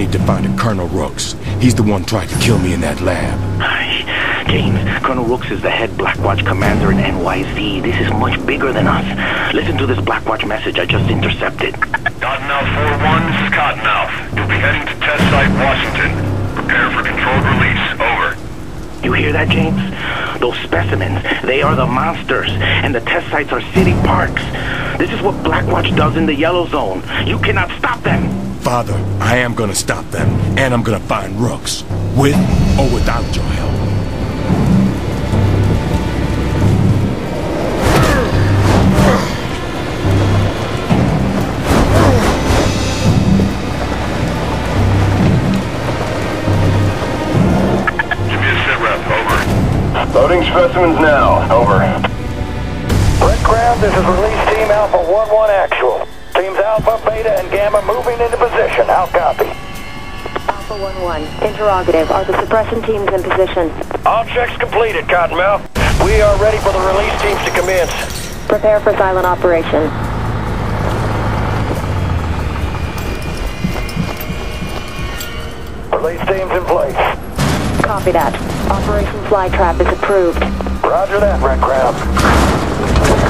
need to find a Colonel Rooks. He's the one tried to kill me in that lab. James, Colonel Rooks is the head Blackwatch commander in NYZ. This is much bigger than us. Listen to this Blackwatch message I just intercepted. Cottonmouth 4-1, this is Cottonmouth. You'll be heading to test site Washington. Prepare for controlled release. Over. You hear that, James? Those specimens, they are the monsters, and the test sites are city parks. This is what Blackwatch does in the Yellow Zone. You cannot stop them. Father, I am gonna stop them, and I'm gonna find Rooks. With or without your help. Give me a sit rep. Over. Loading specimens now. Over. Red Crown, this is release team Alpha 1-1 actual. Alpha, Beta, and Gamma moving into position. How copy? Alpha 1-1. Interrogative. Are the suppression teams in position? All checks completed, Cottonmouth. We are ready for the release teams to commence. Prepare for silent operation. Release teams in place. Copy that. Operation Flytrap is approved. Roger that, Red Crown.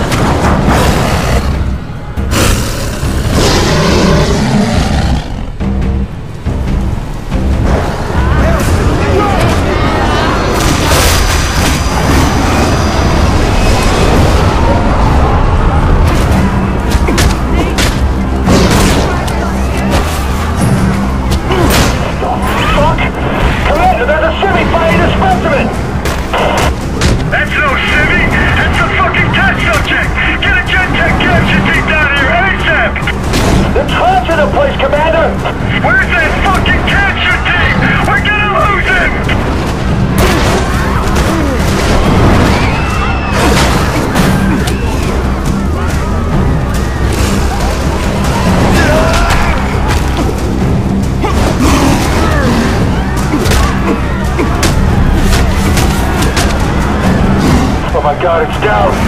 God, down!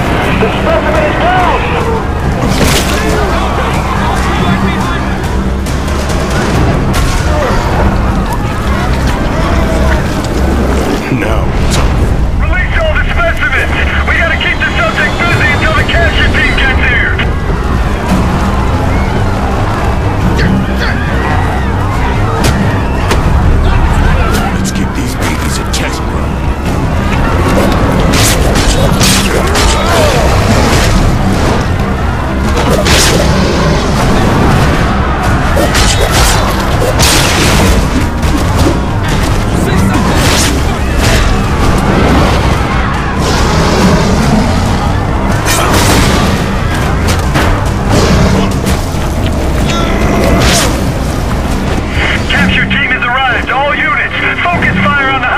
Focus fire on the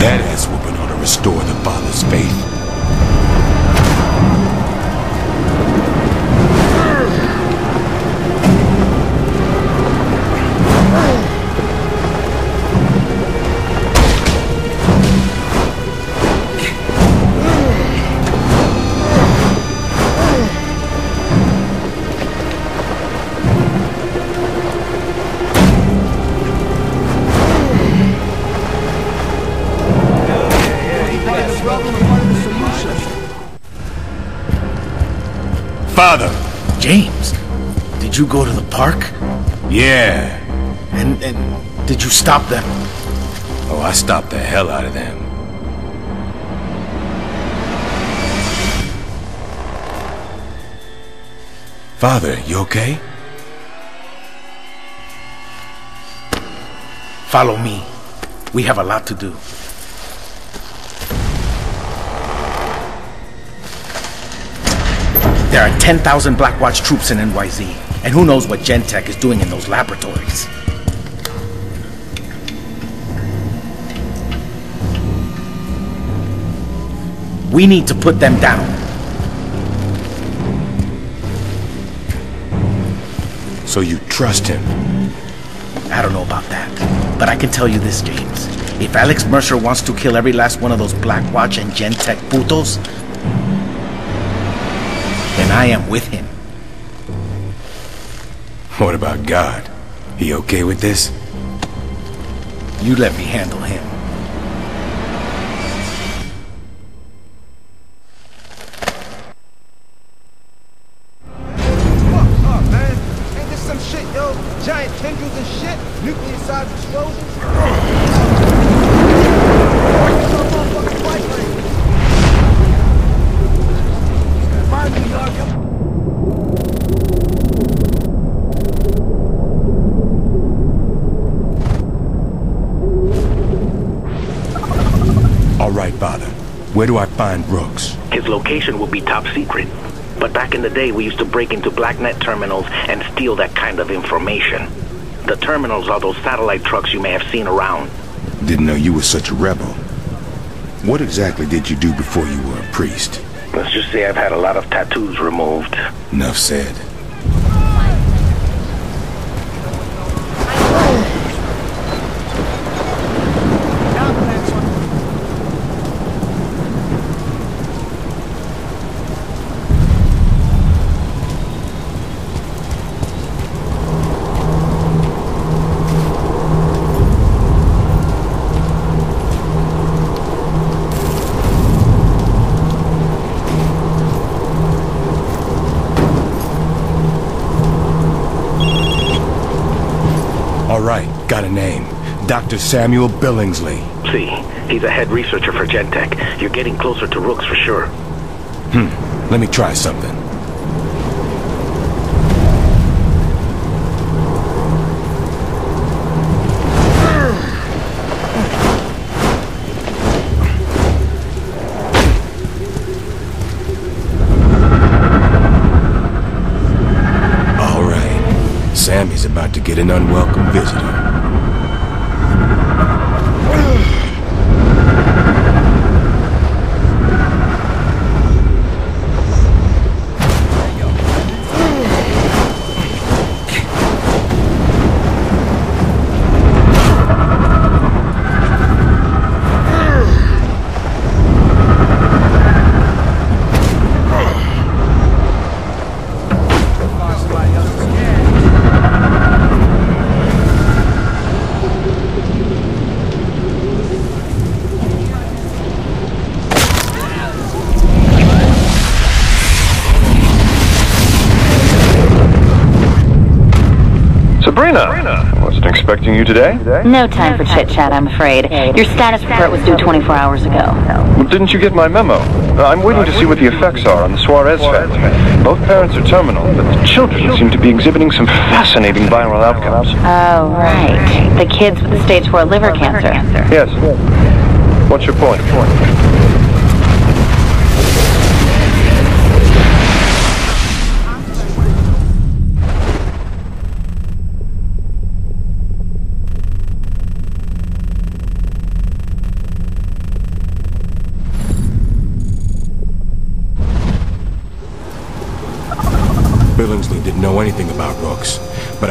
That ass whooping ought to restore the father's faith. James, did you go to the park? Yeah. And, and did you stop them? Oh, I stopped the hell out of them. Father, you okay? Follow me. We have a lot to do. There are 10,000 Blackwatch troops in NYZ, and who knows what Gentek is doing in those laboratories. We need to put them down. So you trust him? I don't know about that. But I can tell you this, James. If Alex Mercer wants to kill every last one of those Blackwatch and Gentek putos, then I am with him. What about God? He okay with this? You let me handle him. Where do I find Rooks? His location will be top secret. But back in the day, we used to break into BlackNet terminals and steal that kind of information. The terminals are those satellite trucks you may have seen around. Didn't know you were such a rebel. What exactly did you do before you were a priest? Let's just say I've had a lot of tattoos removed. Enough said. Dr. Samuel Billingsley. See, he's a head researcher for Gentek. You're getting closer to Rooks for sure. Hmm. Let me try something. All right. Sammy's about to get an unwelcome visitor. Expecting you today. No time for chit chat, I'm afraid. Your status report was due 24 hours ago. Well, didn't you get my memo? Uh, I'm waiting to see what the effects are on the Suarez family. Both parents are terminal, but the children seem to be exhibiting some fascinating viral outcomes. Oh, right. The kids with the stage 4 liver cancer. Yes. What's your point?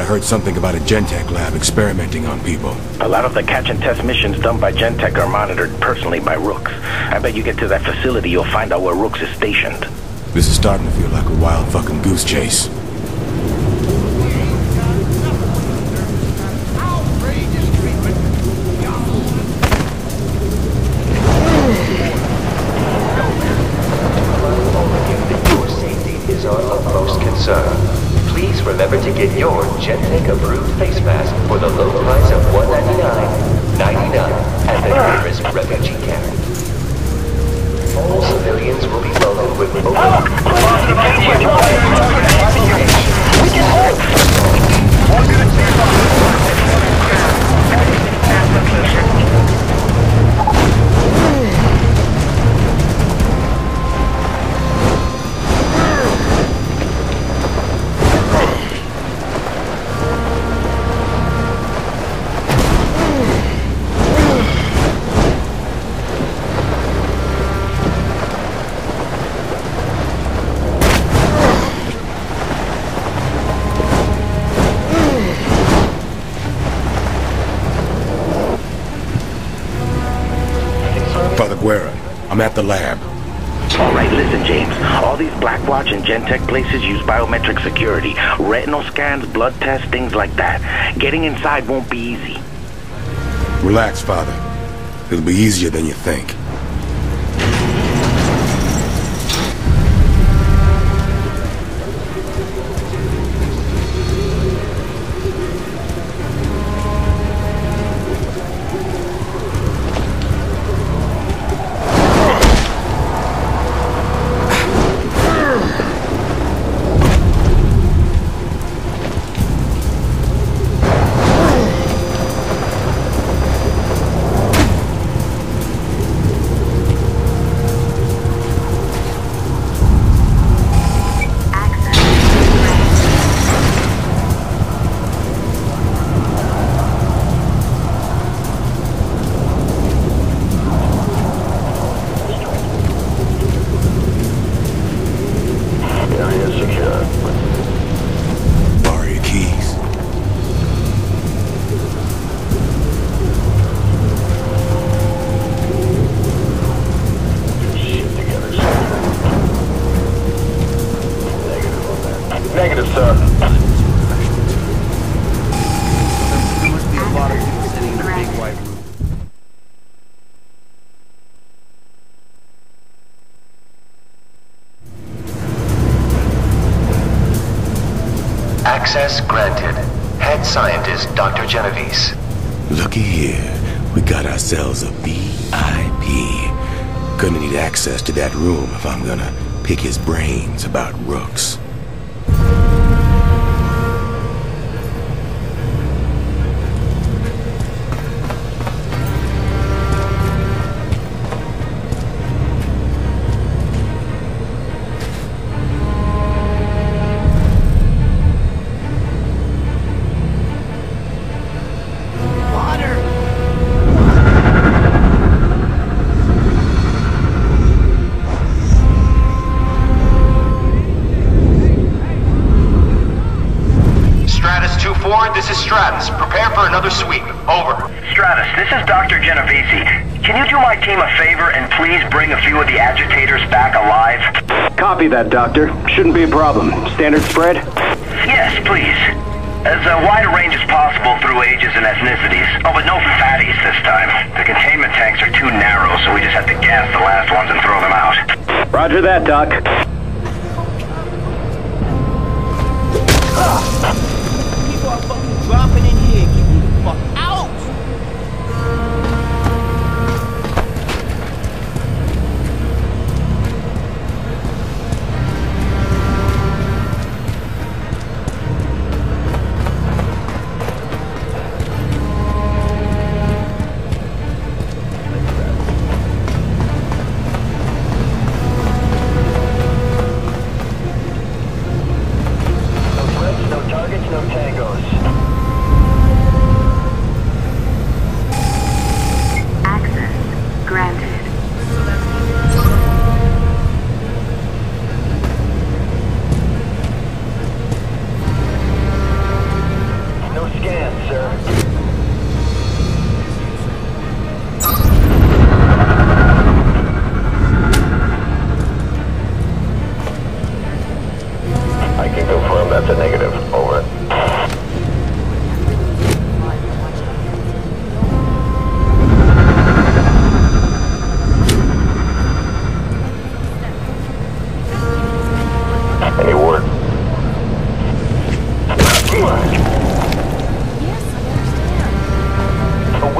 Heard something about a Gentek lab experimenting on people. A lot of the catch and test missions done by Gentek are monitored personally by Rooks. I bet you get to that facility, you'll find out where Rooks is stationed. This is starting to feel like a wild fucking goose chase. Approved face mask for the low Gentek places use biometric security. Retinal scans, blood tests, things like that. Getting inside won't be easy. Relax, Father. It'll be easier than you think. Access granted. Head scientist Dr. Genovese. Looky here. We got ourselves a VIP. Gonna need access to that room if I'm gonna pick his brains about Rooks. Team a favor and please bring a few of the agitators back alive? Copy that, Doctor. Shouldn't be a problem. Standard spread? Yes, please. As uh, wide a range as possible through ages and ethnicities. Oh, but no fatties this time. The containment tanks are too narrow, so we just have to gas the last ones and throw them out. Roger that, Doc.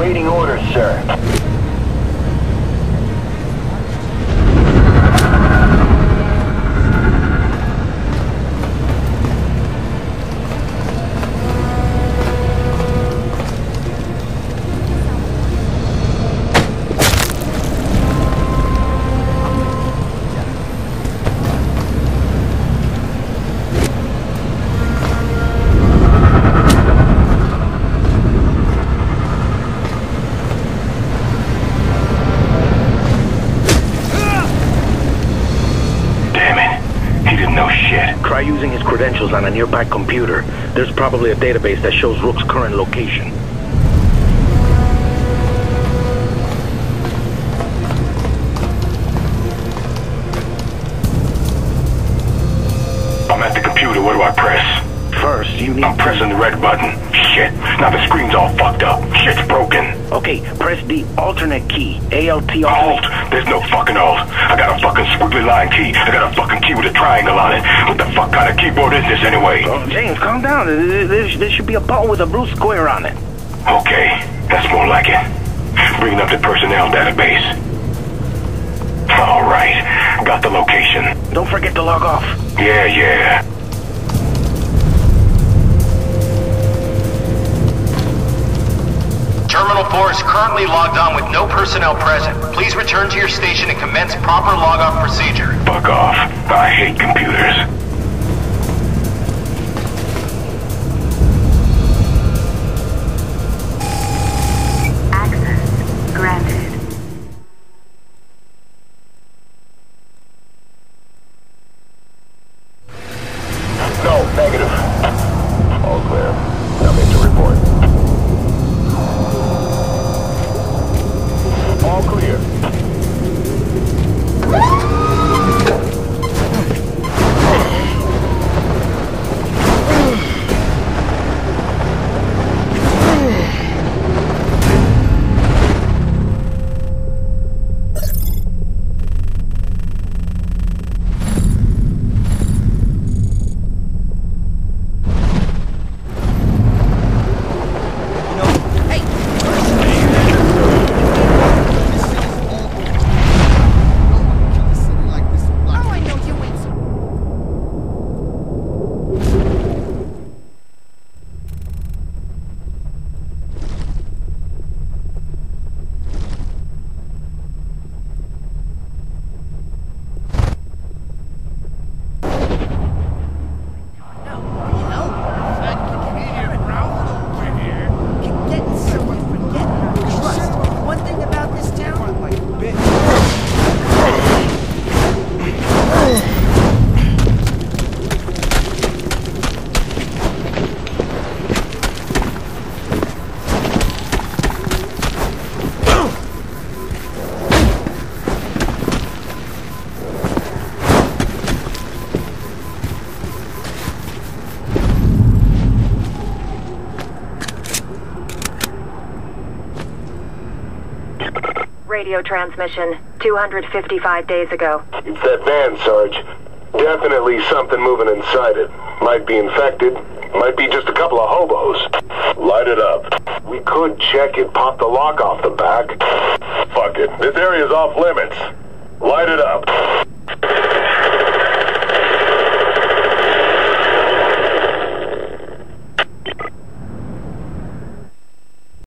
Awaiting orders, sir. Using his credentials on a nearby computer. There's probably a database that shows Rook's current location. First, you need... I'm pressing the red button. Shit. Now the screen's all fucked up. Shit's broken. Okay, press the alternate key. ALT alternate... Alt. There's no fucking alt. I got a fucking squiggly line key. I got a fucking key with a triangle on it. What the fuck kind of keyboard is this anyway? Oh, James, calm down. There, there- there should be a button with a blue square on it. Okay, that's more like it. Bringing up the personnel database. All right, got the location. Don't forget to log off. Yeah, yeah. Terminal 4 is currently logged on with no personnel present. Please return to your station and commence proper log-off procedure. Fuck off. I hate computers. Radio transmission, 255 days ago. It's that van, Sarge. Definitely something moving inside it. Might be infected. Might be just a couple of hobos. Light it up. We could check it, pop the lock off the back. Fuck it. This area's off limits. Light it up.